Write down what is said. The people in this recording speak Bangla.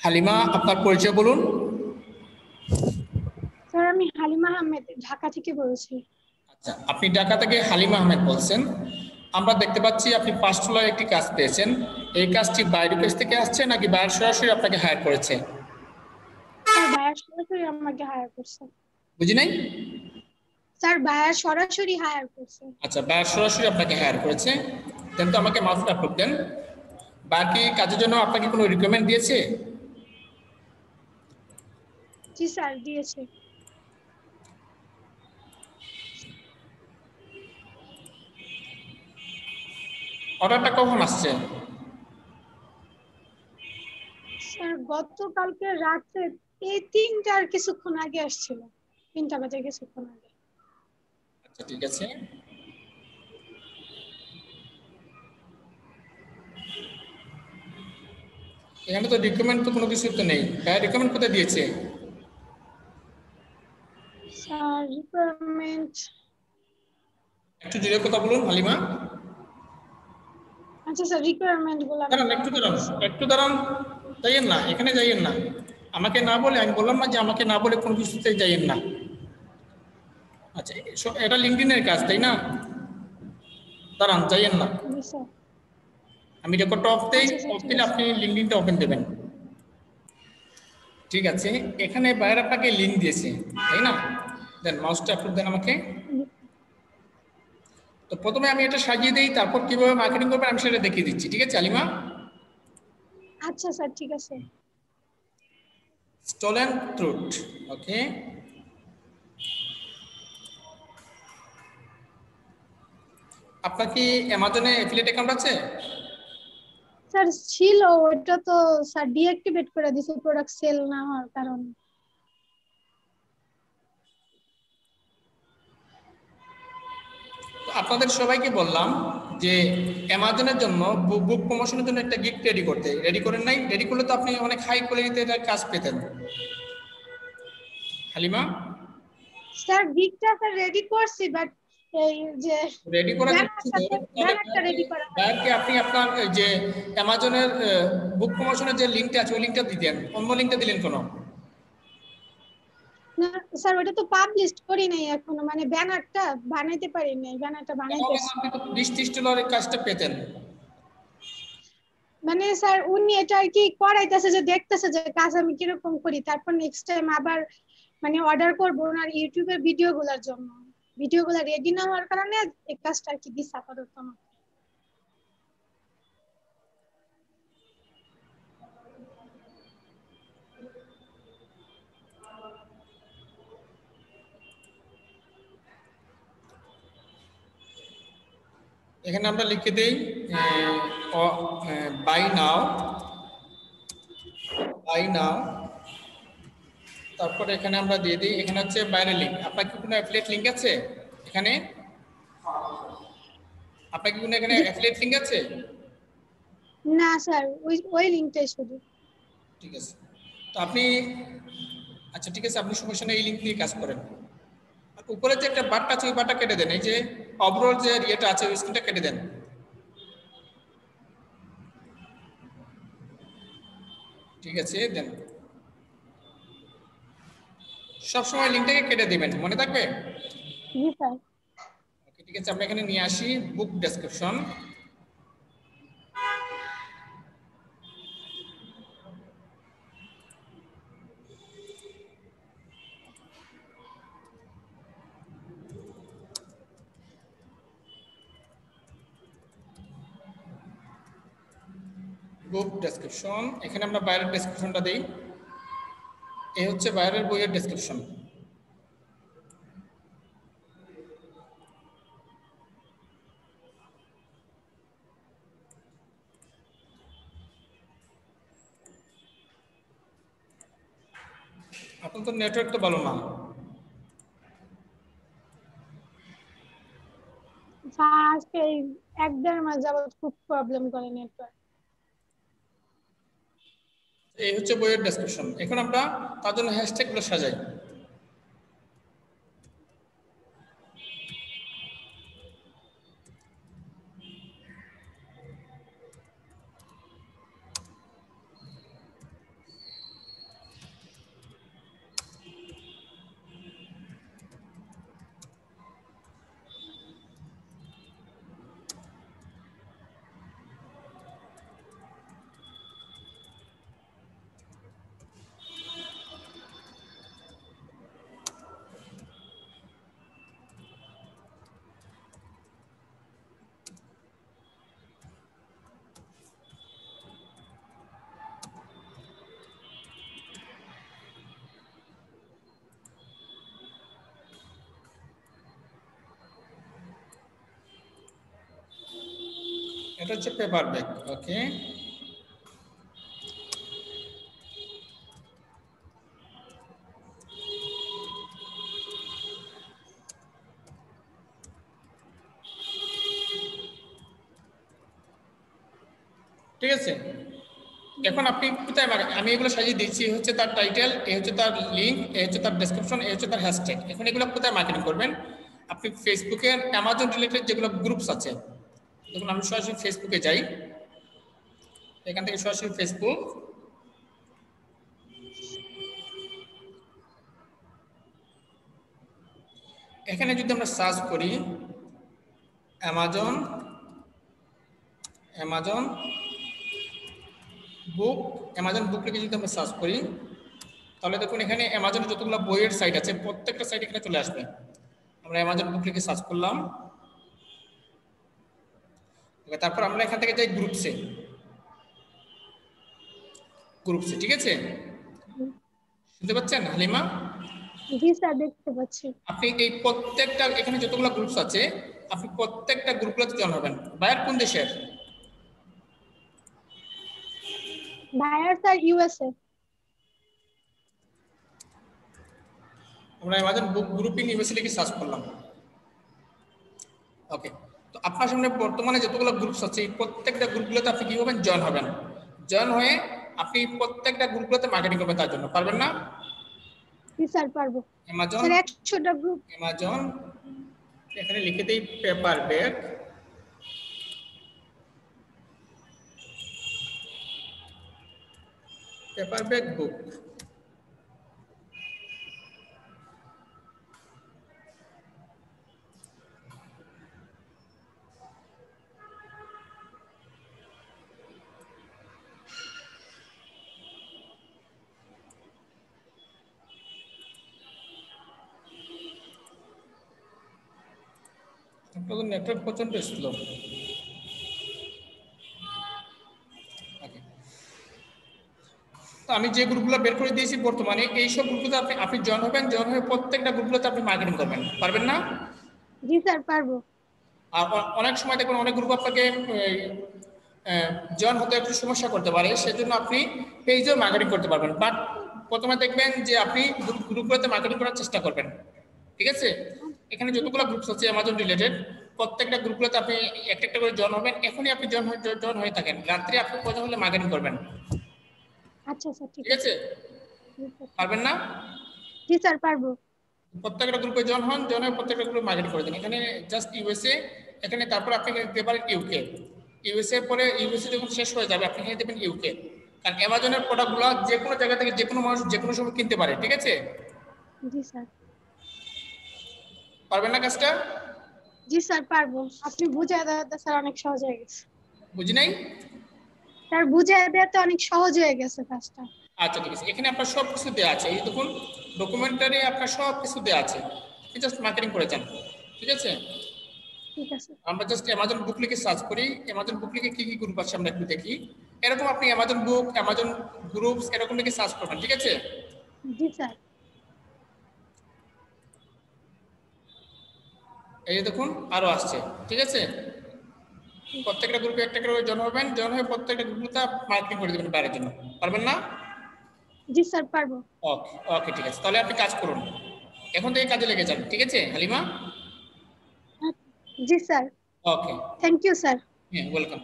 হালিমা আপনার পরিচয় বলুন। স্যার আমি হালিমা আহমেদ ঢাকা থেকে বলছি। আচ্ছা আপনি ঢাকা থেকে হালিমা আহমেদ বলছেন। আমরা দেখতে পাচ্ছি আপনি পাঁচতলার একটি কাজ পেয়েছেন। এই কাজটি বাইরের কাছ থেকে আসছে নাকি বাইরে সরাসরি আপনাকে হায়ার করেছে? স্যার সরাসরি আমাকে হায়ার করছে। বুঝি নাই? স্যার ভাইয়া সরাসরি হায়ার করছে। আচ্ছা বাইরে সরাসরি আপনাকে হায়ার করেছে। দেন তো আমাকে মাউস অ্যাপ্রুভ দেন বাইরে কি কাজের জন্য আপনাকে কোনো রিকমেন্ড দিয়েছে? জি স্যার দিয়েছে। অর্ডারটা কখন আসছে? স্যার গতকালকে রাতে এই তিনটার কিছুক্ষণ আগে আসছিল। তিনটা বাজে কিছুক্ষণ আগে। আচ্ছা ঠিক আছে। এখানে তো রিকমেন্ড তো কোনো কিছু তো নেই। হ্যাঁ রিকমেন্ড কোথায় দিয়েছে? স্যার রিকোয়ারমেন্ট একটু জোরে কথা বলুন হালিমা আচ্ছা স্যার রিকোয়ারমেন্টগুলো দাঁড়ান একটু দাঁড়ান একটু দাঁড়ান। যাইয়েন না এখানে যাইয়েন না। আমাকে না বলে আমি বললাম না যে আমাকে না বলে কোনো কিছুতে যাইয়েন না। আচ্ছা এটা লিঙ্কডিনের কাজ তাই না? দাঁড়ান যাইয়েন না। স্যার। আমি রেকর্ডটা অফ দেই আচ্ছা, আচ্ছা, অফ ঠিক দিলে আপনি লিঙ্কডিনটা ওপেন দেবেন। ঠিক আছে এখানে বাইরে আপনাকে লিঙ্ক দিয়েছে তাই না? দেন মাউসটা অ্যাপ্রুভ দেন আমাকে। তো প্রথমে আমি এটা সাজিয়ে দিই তারপর কীভাবে মার্কেটিং করবেন আমি সেটা দেখিয়ে দিচ্ছি ঠিক আছে আলিমা? আচ্ছা স্যার ঠিক আছে। স্টোলেন ট্রুথ ওকে আপনার কি অ্যামাজনে অ্যাফিলিয়েট অ্যাকাউন্ট আছে? স্যার ছিল ওটা তো স্যার ডিঅ্যাক্টিভেট করে দিছে প্রোডাক্ট সেল না হওয়ার কারণে। আপনাদের সবাইকে বললাম যে অ্যামাজনের জন্য বুক প্রমোশনের জন্য একটা গিফট রেডি করতে। রেডি করেন নাই? রেডি করলে তো আপনি অনেক হাই কোয়ালিটিতে এটা কাজ পেতেন। হালিমা? স্যার গিফটটা স্যার রেডি করছি বাট রেডি করা আপনি আপনার যে অ্যামাজনের বুক প্রমোশনের যে লিঙ্কটা আছে ওই লিঙ্কটা দিতেন। অন্য লিঙ্কটা দিলেন কোনো? না স্যার ওটা তো পাবলিশ করি নাই এখনও। মানে ব্যানারটা বানাইতে পারি নাই ব্যানারটা বানাইতেছি আপনি তো বিশ ত্রিশ ডলারের কাজটা পেতেন? মানে স্যার উনি এটা আর কি করাইতেছে যে দেখতেছে যে কাজ আমি কীরকম করি তারপর নেক্সট টাইম আবার মানে অর্ডার করব ওনার ইউটিউবের ভিডিও গুলার জন্য। ভিডিও গুলা রেডি না হওয়ার কারণে এই কাজটা আর কি দিস আপাতত। এখানে আমরা লিখে দিই বাই নাও বাই নাও তারপরে এখানে আমরা দিয়ে দিই এখানে হচ্ছে বাইরের লিঙ্ক আপনার কি কোনো অ্যাফিলিয়েট লিঙ্ক আছে এখানে? আপনার কি কোনো এখানে অ্যাফিলিয়েট লিঙ্ক আছে? না স্যার ওই ওই লিঙ্কটাই শুধু। ঠিক আছে। তো আপনি আচ্ছা ঠিক আছে আপনি সমস্যা নেই এই লিঙ্ক দিয়ে কাজ করেন। আর উপরে যে একটা বাটটা আছে ওই বাটটা কেটে দেন। এই যে অবরোল যে ইয়েটা আছে ওই স্ক্রিনটা কেটে দেন। ঠিক আছে দেন। সবসময় লিঙ্কটাকে কেটে দিবেন মনে থাকবে? জি স্যার। ওকে ঠিক আছে আমরা এখানে নিয়ে আসি বুক ডেসক্রিপশন বুক ডেসক্রিপশন এখানে আমরা বাইরের ডেসক্রিপশনটা দিই। এই হচ্ছে বাইরের বইয়ের ডেসক্রিপশন এখন তো নেটওয়ার্ক তো ভালো না। আজকে এই এক দেড় মাস যাবত খুব প্রবলেম করে নেটওয়ার্ক এই হচ্ছে বইয়ের ডেসক্রিপশন এখন আমরা তার জন্য হ্যাশট্যাগুলো সাজাই। এটা হচ্ছে পেপার ব্যাগ ওকে ঠিক আছে? এখন আপনি কোথায় আমি এগুলো সাজিয়ে দিচ্ছি হচ্ছে তার টাইটেল এ হচ্ছে তার লিঙ্ক এ হচ্ছে তার ডেসক্রিপশন এ হচ্ছে তার হ্যাশট্যাগ এখন এগুলো কোথায় মার্কেটিং করবেন? আপনি ফেসবুকে অ্যামাজন রিলেটেড যেগুলো গ্রুপস আছে দেখুন আমি সরাসরি ফেসবুকে যাই। এখান থেকে সরাসরি ফেসবুক এখানে যদি আমরা সার্চ করি Amazon Amazon book Amazon book লিখে যদি আমরা সার্চ করি, তাহলে দেখুন এখানে অ্যামাজনের যতগুলো বইয়ের সাইট আছে, প্রত্যেকটা সাইট এখানে চলে আসবে। আমরা অ্যামাজন বুক লিখে সার্চ করলাম। তারপর আমরা এখান থেকে যাই গ্রুপ সে গ্রুপ সে ঠিক আছে? শুনতে পাচ্ছেন হালিমা? জি স্যার দেখতে পাচ্ছি। আপনি এই প্রত্যেকটা এখানে যতগুলো গ্রুপস আছে আপনি প্রত্যেকটা গ্রুপগুলোতে জয়েন হবেন। বায়ার কোন দেশের? ভাইয়ার স্যার ইউএসএ আমরা অ্যামাজন বুক গ্রুপিং ইউএসএ লিখে সার্চ করলাম। ওকে আপনার সামনে বর্তমানে যতগুলো গ্রুপস আছে এই প্রত্যেকটা গ্রুপগুলোতে আপনি কি হবেন? জয়েন হবেন। জয়েন হয়ে আপনি প্রত্যেকটা গ্রুপগুলোতে মার্কেটিং করবেন তার জন্য। পারবেন না? স্যার পারব। অ্যামাজন স্যার একশোটা গ্রুপ অ্যামাজন এখানে লিখে দিই paper bag paper bag book আপনাদের নেটওয়ার্ক প্রচণ্ড স্লো তো আমি যে গ্রুপগুলো বের করে দিয়েছি বর্তমানে এই সব গ্রুপগুলোতে আপনি আপনি জয়েন হবেন জয়েন হয়ে প্রত্যেকটা গ্রুপগুলোতে আপনি মার্কেটিং করবেন। পারবেন না? জি স্যার পারব। আর অনেক সময় দেখুন অনেক গ্রুপ আপনাকে জয়েন হতে একটু সমস্যা করতে পারে সেজন্য আপনি পেজেও মার্কেটিং করতে পারবেন। বাট প্রথমে দেখবেন যে আপনি গ্রুপগুলোতে মার্কেটিং করার চেষ্টা করবেন। ঠিক আছে? এখানে যতগুলো গ্রুপস আছে অ্যামাজন রিলেটেড প্রত্যেকটা গ্রুপগুলোতে আপনি একটা একটা করে জয়েন হবেন। এখনই আপনি জয়েন জয়েন হয়ে থাকেন। রাত্রে আপনি প্রথম হলে মার্কেটিং করবেন। আচ্ছা স্যার ঠিক ঠিক আছে? পারবেন না? জি স্যার পারব। প্রত্যেকটা গ্রুপে জয়েন হন জয়েন হয়ে প্রত্যেকটা গ্রুপে মার্কেটিং করে দেন। এখানে জাস্ট ইউএসএ এখানে তারপর আপনি দিতে পারেন ইউকে ইউএসএ পরে ইউএসএ যখন শেষ হয়ে যাবে আপনি এখানে দেবেন ইউকে কারণ অ্যামাজনের প্রোডাক্টগুলো যে কোনো জায়গা থেকে যে কোনো মানুষ যে কোনো সময় কিনতে পারে ঠিক আছে? জি স্যার। পারবেন না কাজটা? জি স্যার পারব। আপনি বুঝিয়ে দেওয়াতে স্যার অনেক সহজ হয়ে গেছে। বুঝি নাই? স্যার বুঝিয়ে দেওয়াতে অনেক সহজ হয়ে গেছে কাজটা। আচ্ছা ঠিক আছে। এখানে আপনার সব কিছু দেওয়া আছে। এই দেখুন ডকুমেন্টারি আপনার সব কিছু দেওয়া আছে। জাস্ট মার্কেটিং করে যান। ঠিক আছে? ঠিক আছে। আমরা জাস্ট অ্যামাজন বুক লিখে সার্চ করি। অ্যামাজন বুক লিখে কি কি গ্রুপ আছে আমরা একটু দেখি। এরকম আপনি অ্যামাজন বুক অ্যামাজন গ্রুপস এরকম লিখে সার্চ করবেন। ঠিক আছে? জি স্যার। এই যে দেখুন আরও আসছে ঠিক আছে? প্রত্যেকটা গ্রুপে একটা করে জন হবেন জন হয়ে প্রত্যেকটা গ্রুপে মার্কিং করে দেবেন বাইরের জন্য। পারবেন না? জি স্যার পারব। ওকে ওকে ঠিক আছে। তাহলে আপনি কাজ করুন। এখন থেকে কাজে লেগে যান ঠিক আছে হালিমা? জি sir. Okay thank you sir হ্যাঁ ওয়েলকাম